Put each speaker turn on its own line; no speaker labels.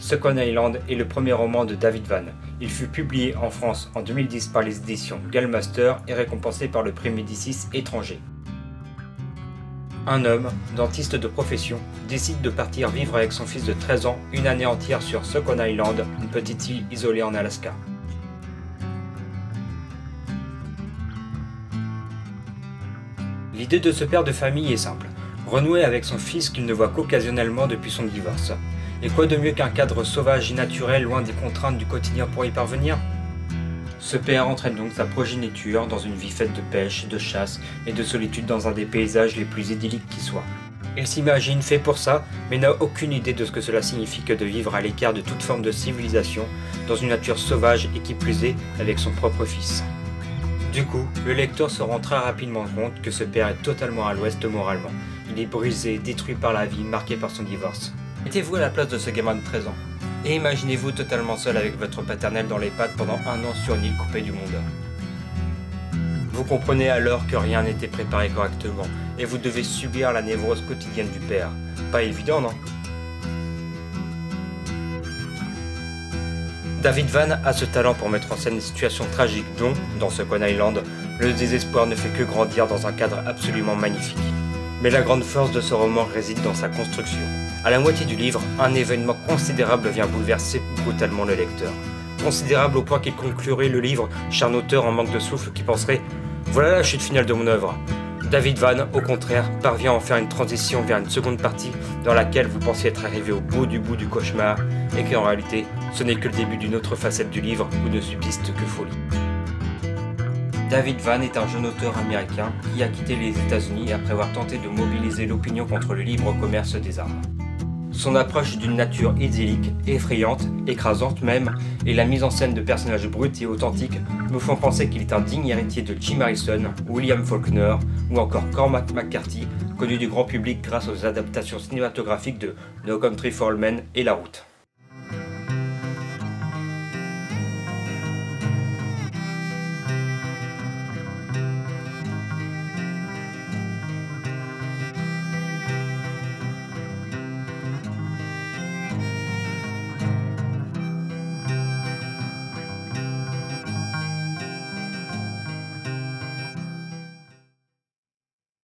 Second Island est le premier roman de David Van. Il fut publié en France en 2010 par les éditions Gallmaster et récompensé par le prix Médicis étranger. Un homme, dentiste de profession, décide de partir vivre avec son fils de 13 ans une année entière sur Second Island, une petite île isolée en Alaska. L'idée de ce père de famille est simple. Renouer avec son fils qu'il ne voit qu'occasionnellement depuis son divorce. Et quoi de mieux qu'un cadre sauvage et naturel loin des contraintes du quotidien pour y parvenir? Ce père entraîne donc sa progéniture dans une vie faite de pêche, de chasse et de solitude dans un des paysages les plus idylliques qui soient. Il s'imagine fait pour ça, mais n'a aucune idée de ce que cela signifie que de vivre à l'écart de toute forme de civilisation, dans une nature sauvage et qui plus est, avec son propre fils. Du coup, le lecteur se rend très rapidement compte que ce père est totalement à l'ouest moralement. Il est brisé, détruit par la vie, marqué par son divorce. Mettez-vous à la place de ce gamin de 13 ans. Et imaginez-vous totalement seul avec votre paternel dans les pattes pendant un an sur une île coupée du monde. Vous comprenez alors que rien n'était préparé correctement, et vous devez subir la névrose quotidienne du père. Pas évident, non? David Van a ce talent pour mettre en scène des situations tragiques dont, dans Second Island, le désespoir ne fait que grandir dans un cadre absolument magnifique. Mais la grande force de ce roman réside dans sa construction. À la moitié du livre, un événement considérable vient bouleverser brutalement le lecteur. Considérable au point qu'il conclurait le livre chez un auteur en manque de souffle qui penserait Voilà la chute finale de mon œuvre. David Van, au contraire, parvient à en faire une transition vers une seconde partie dans laquelle vous pensiez être arrivé au bout du bout du cauchemar et qu'en réalité, ce n'est que le début d'une autre facette du livre où ne subsiste que folie. David Van est un jeune auteur américain qui a quitté les États-Unis après avoir tenté de mobiliser l'opinion contre le libre commerce des armes. Son approche d'une nature idyllique, effrayante, écrasante même, et la mise en scène de personnages bruts et authentiques me font penser qu'il est un digne héritier de Jim Harrison, William Faulkner ou encore Cormac McCarthy, connu du grand public grâce aux adaptations cinématographiques de No Country for All Men et La Route.